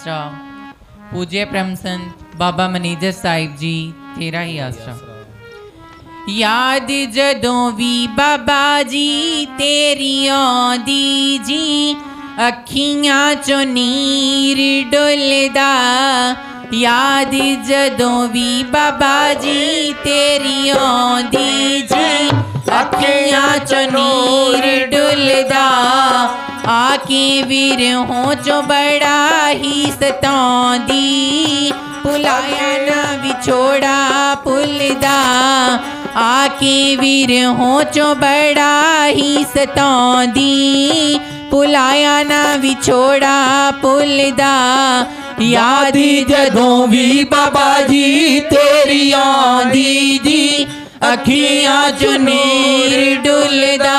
आसरा पूज्य प्रेम संत बाबा मनेजर साहिब जी तेरा ही आसरा याद जदों भी बाबा जी तेरी औदी जी अखियाँ चो नीर डुलदा। याद जदों भी बाबा जी तेरी औदी जी अखियाँ चो नीर डुलदा। वीर हो जो बड़ा ही सतौंदी। पुलाया ना बिछोड़ा भुलदा आके वीर हो चो बड़ा ही सतौंदी। पुलाया ना बिछोड़ा भुलदा याद जदों भी बाबा जी तेरी आंदी जी। अखियाँ चुनीर डुलदा।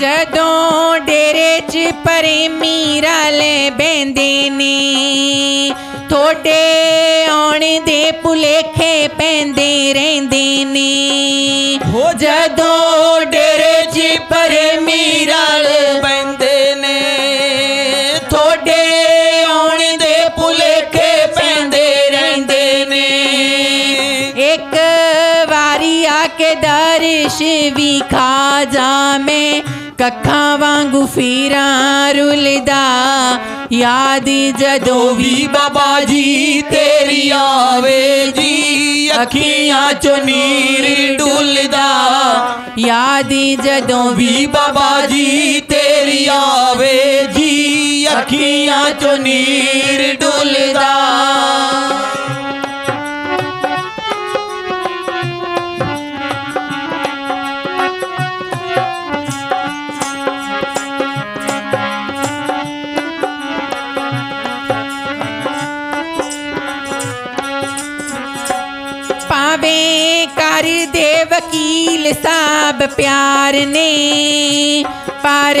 ਜਦੋਂ ਡੇਰੇ 'ਚ ਪ੍ਰੇਮੀ ਰਲੇ ਬੈੰਦੇ ਨੇ ਥੋੜੇ ਆਉਣ ਦੇ ਭੁਲੇਖੇ ਪੈਂਦੇ ਰਹਿੰਦੇ ਨੇ ਹੋ ਜਦੋਂ ਡੇਰੇ 'ਚ ਪ੍ਰੇਮੀ ਰਲ ਪੈਂਦੇ ਨੇ ਥੋੜੇ ਆਉਣ ਦੇ ਭੁਲੇਖੇ ਪੈਂਦੇ ਰਹਿੰਦੇ ਨੇ ਇੱਕ ਵਾਰੀ ਆ ਕੇ ਦਰਸ਼ ਵੀ ਖਾ ਜਾਵੇਂ ਕੱਖਾਂ ਵਾਂਗੂ ਫੀਰਾਂ ਰੁਲਦਾ ਯਾਦ ਜਦੋਂ ਵੀ ਵੀ ਬਾਬਾ ਜੀ ਤੇਰੀ ਆਵੇ ਜੀ ਅੱਖੀਆਂ ਚੋਂ ਨੀਰ ਡੁੱਲਦਾ ਯਾਦ ਜਦੋਂ ਵੀ ਵੀ ਬਾਬਾ ਜੀ ਤੇਰੀ ਆਵੇ ਜੀ ਅੱਖੀਆਂ ਚੋਂ ਨੀਰ ਵਕੀਲ ਪਿਆਰ ਨੇ ਪਰ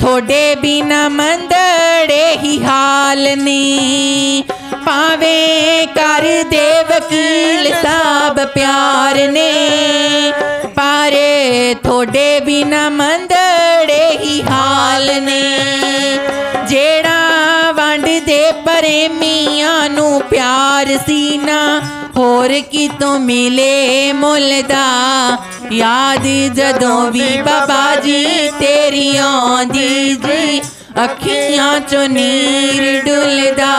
ਥੋੜੇ ਬਿਨਾ ਮੰਦੜੇ ਹੀ ਹਾਲ ਨੇ। ਪਾਵੇਂ ਕਰ ਦੇ ਵਕੀਲ ਸਾਹਿਬ ਪਿਆਰ ਨੇ ਪਰ ਥੋੜੇ ਬਿਨਾ ਮੰਦੜੇ ਹੀ ਹਾਲ ਨੇ। ਜਿਹੜਾ ਵੰਡ ਵੰਡਦੇ ਪ੍ਰੇਮੀਆਂ ਨੂੰ ਪਿਆਰ ਸੀਨਾ और की तो मिले मुलदा याद जदों भी बाबा जी तेरी आंदी जी, अखियाँ चो नीर डुलदा।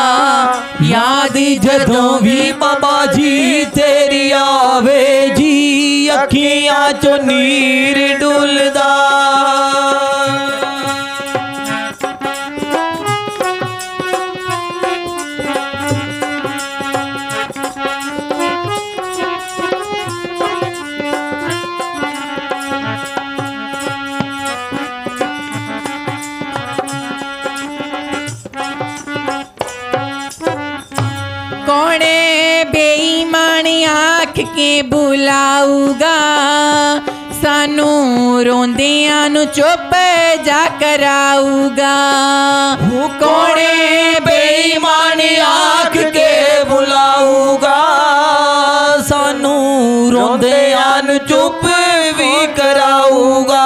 याद जदों भी बाबा जी तेरी आवे जी, अखियाँ चो नीर डुलदा। कौन बेईमानी आख के बुलाऊगा। सानू रोंदिया चुप जा कराऊगा। कौने बेईमानी आख के बुलाऊगा। सानू रोंदिया चुप भी कराऊगा।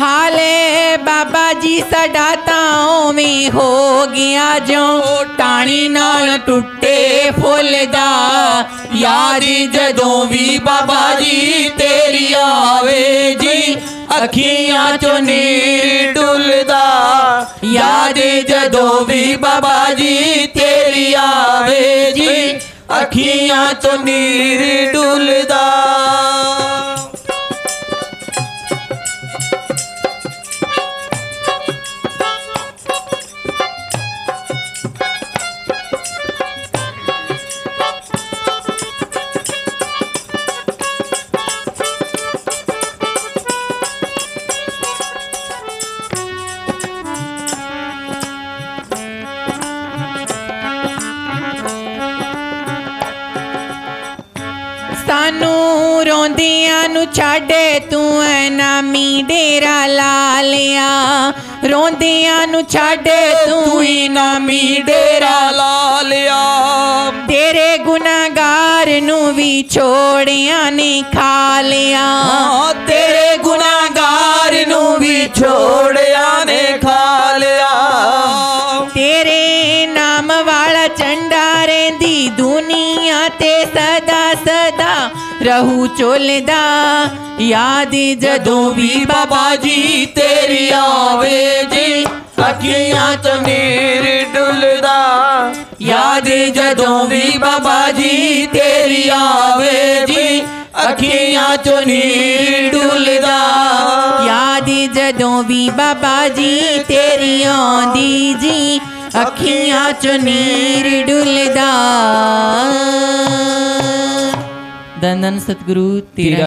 हाले बाबा जी साडा तो में हो गया जो ਜੋ ਟਾਣੀ ਨਾਲ ਟੁੱਟੇ ਫੁੱਲ ਦਾ ਯਾਦ ਜਦੋਂ ਵੀ ਬਾਬਾ ਜੀ ਤੇਰੀ ਆਵੇ ਜੀ ਅੱਖੀਆਂ ਚੋਂ ਨੀਰ ਡੁੱਲਦਾ ਯਾਦ ਜਦੋਂ ਵੀ ਬਾਬਾ ਜੀ ਤੇਰੀ ਆਵੇ ਜੀ ਅੱਖੀਆਂ ਚੋਂ ਨੀਰ ਡੁੱਲਦਾ ਰੋਂਦਿਆਂ ਨੂੰ ਛੱਡ ਤੂੰ ਐ ਨਾਮੀ ਡੇਰਾ ਲਾ ਲਿਆ। ਰੋਂਦਿਆਂ ਨੂੰ ਛੱਡ ਤੂੰ ਹੀ ਨਾਮੀ ਡੇਰਾ ਲਾ ਲਿਆ। ਤੇਰੇ ਗੁਨਾਹਗਾਰ ਨੂੰ ਵੀ ਛੋੜਿਆ ਨੇ ਖਾ ਲਿਆ। ते सदा सदा रहू चोलदा। याद जदों भी बाबा जी तेरी आवे जी, अखियाँ च मेर डुलदा। याद जदों भी बाबा जी तेरी आवे जी, अखियाँ च नीर डुलदा। याद जदों भी बाबा जी तेरी आंदी जी अखियां चो नीर डुलदा दंदन सतगुरु तेरा